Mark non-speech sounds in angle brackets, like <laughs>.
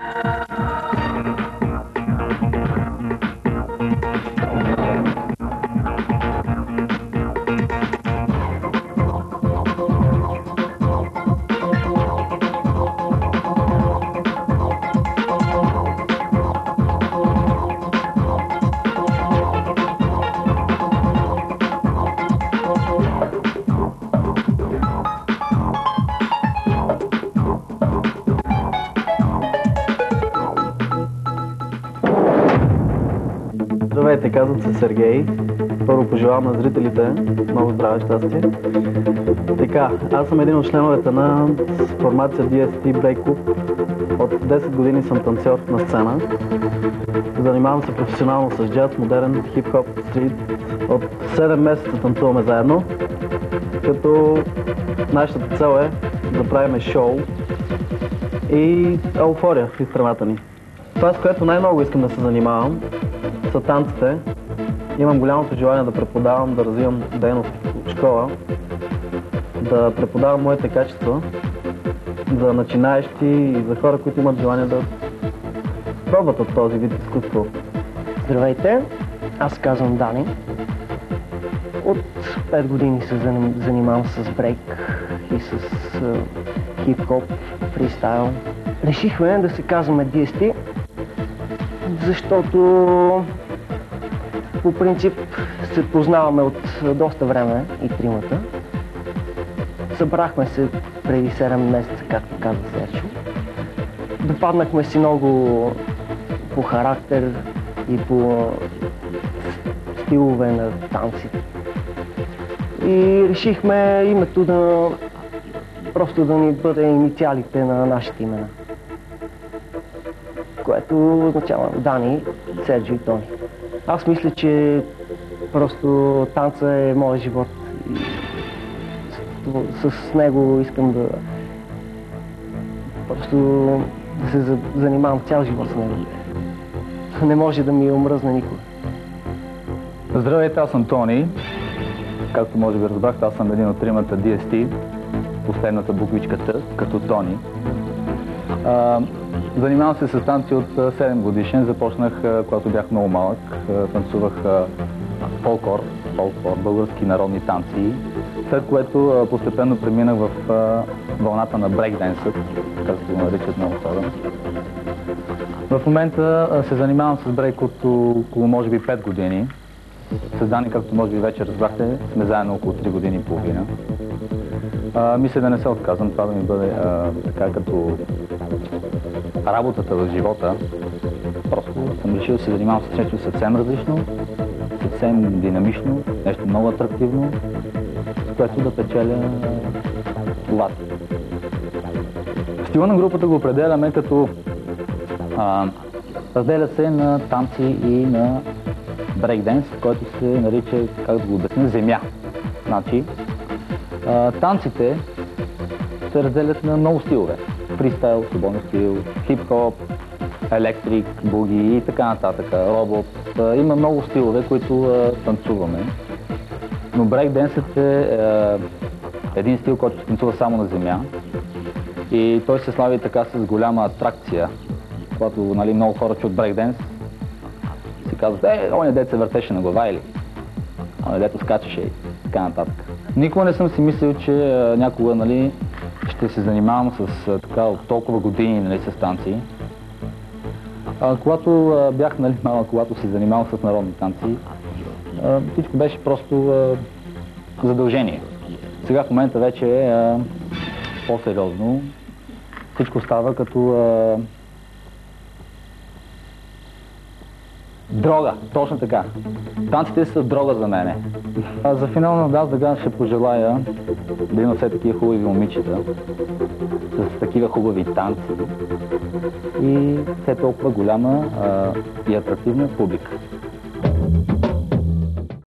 Uh-huh. Здравейте, казвам се Сергей. Първо пожелавам на зрителите много здраве, щастие. Така, аз съм един от членовете на формация DST Break Club. От 10 години съм танцор на сцена. Занимавам се професионално с джаз, модерен, хип-хоп, стрит. От 7 месеца танцуваме заедно, като нашата цел е да правим шоу и еуфория в страната ни. Това, с което най-много искам да се занимавам, са танците. Имам голямото желание да преподавам, да развивам дейност в школа, да преподавам моите качества за начинаещи и за хора, които имат желание да пробват от този вид изкуство. Здравейте, аз казвам Дани. От 5 години се занимавам с брейк и с хип-хоп, фристайл. Решихме да се казваме DST, защото по принцип се познаваме от доста време и тримата. Събрахме се преди 7 месеца, както каза Серчо. Допаднахме си много по характер и по стилове на танците. И решихме името да просто да ни бъде инициалите на нашите имена което означава Дани, Серджи и Тони. Аз мисля, че просто танца е моят живот и с, с него искам да просто да се занимавам цял живот с него. Не може да ми омръзне никога. Здравейте, аз съм Тони. Както може би разбрахте, аз съм един от тримата DST, последната буквичка Т, като Тони. Занимавам се с танци от 7 годишен. Започнах, когато бях много малък. Танцувах фолклор, фолклор, български народни танци. След което постепенно преминах в вълната на брейкденсът, както го наричат много хора. В момента се занимавам с брейк от около може би 5 години. С Дани, както може би вече разбрахте, сме заедно около 3 години и половина. А, мисля да не се отказвам, това да ми бъде а, така като работата в живота. Просто съм решил да се занимавам с нещо съвсем различно, съвсем динамично, нещо много атрактивно, с което да печеля това. Стила на групата го определяме като а, разделя се на танци и на брейкденс, който се нарича, как да го обясня, земя. Значи, а, танците се разделят на много стилове. Фристайл, свободен стил, хип-хоп, електрик, буги и така нататък, робот. Има много стилове, които танцуваме. Но брейкденсът е а, един стил, който се танцува само на земя. И той се слави така с голяма атракция. Когато нали, много хора чуят брейкденс, си казват, е, оня дет се въртеше на глава или оня дето скачаше и така нататък. Никога не съм си мислил, че някога нали, ще се занимавам с така от толкова години нали, с танци. А, когато а, бях нали, <laughs> малък, когато се занимавам с народни танци, а, всичко беше просто а, задължение. Сега в момента вече е по-сериозно. Всичко става като а, Дрога, точно така. Танците са дрога за мене. А за финал на Дас Даган ще пожелая да има все такива хубави момичета, с такива хубави танци и все толкова голяма а, и атрактивна публика.